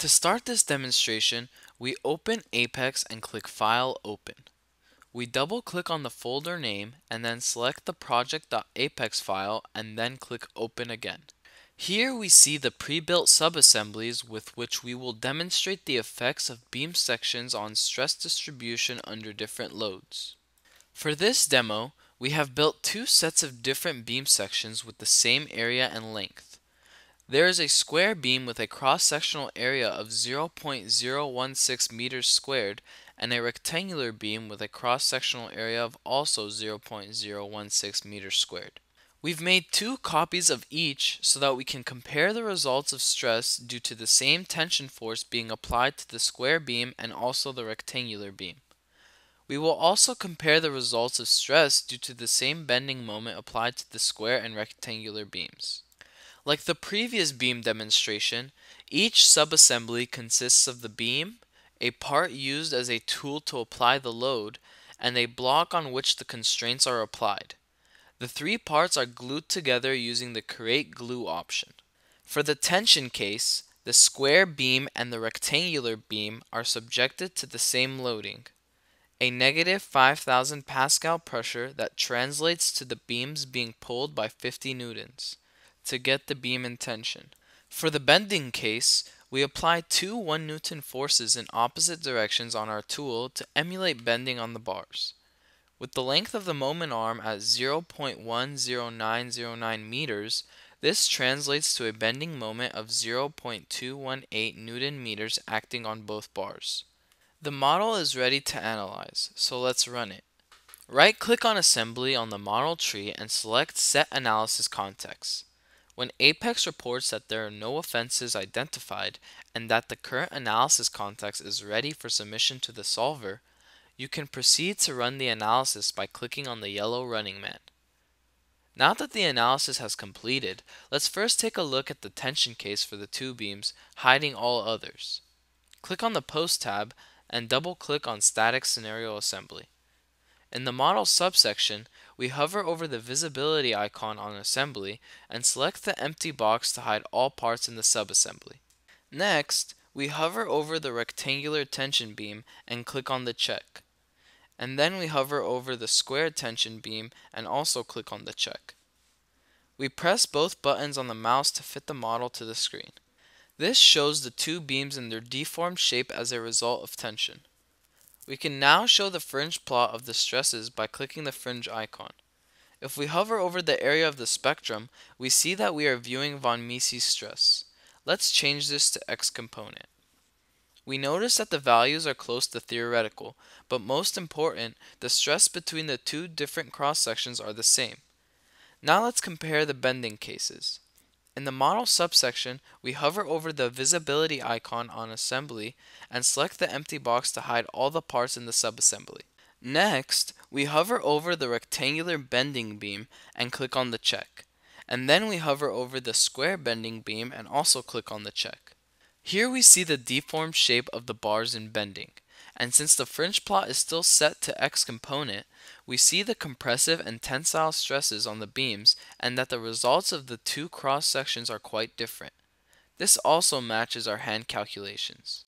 To start this demonstration, we open Apex and click File Open. We double click on the folder name and then select the project.apex file and then click Open again. Here we see the pre-built subassemblies with which we will demonstrate the effects of beam sections on stress distribution under different loads. For this demo, we have built two sets of different beam sections with the same area and length. There is a square beam with a cross-sectional area of 0.016 meters squared and a rectangular beam with a cross-sectional area of also 0.016 meters squared. We've made two copies of each so that we can compare the results of stress due to the same tension force being applied to the square beam and also the rectangular beam. We will also compare the results of stress due to the same bending moment applied to the square and rectangular beams. Like the previous beam demonstration, each subassembly consists of the beam, a part used as a tool to apply the load, and a block on which the constraints are applied. The three parts are glued together using the create glue option. For the tension case, the square beam and the rectangular beam are subjected to the same loading, a negative 5000 Pascal pressure that translates to the beams being pulled by 50 newtons to get the beam in tension. For the bending case, we apply two 1 Newton forces in opposite directions on our tool to emulate bending on the bars. With the length of the moment arm at 0.10909 meters, this translates to a bending moment of 0.218 Newton meters acting on both bars. The model is ready to analyze, so let's run it. Right click on assembly on the model tree and select set analysis context. When Apex reports that there are no offenses identified and that the current analysis context is ready for submission to the solver, you can proceed to run the analysis by clicking on the yellow running man. Now that the analysis has completed, let's first take a look at the tension case for the two beams, hiding all others. Click on the Post tab and double click on Static Scenario Assembly. In the Model subsection, we hover over the visibility icon on assembly and select the empty box to hide all parts in the subassembly. Next, we hover over the rectangular tension beam and click on the check. And then we hover over the square tension beam and also click on the check. We press both buttons on the mouse to fit the model to the screen. This shows the two beams in their deformed shape as a result of tension. We can now show the fringe plot of the stresses by clicking the fringe icon. If we hover over the area of the spectrum, we see that we are viewing von Mises stress. Let's change this to x component. We notice that the values are close to theoretical, but most important, the stress between the two different cross sections are the same. Now let's compare the bending cases. In the model subsection, we hover over the visibility icon on assembly and select the empty box to hide all the parts in the subassembly. Next, we hover over the rectangular bending beam and click on the check. And then we hover over the square bending beam and also click on the check. Here we see the deformed shape of the bars in bending. And since the fringe plot is still set to X component, we see the compressive and tensile stresses on the beams and that the results of the two cross sections are quite different. This also matches our hand calculations.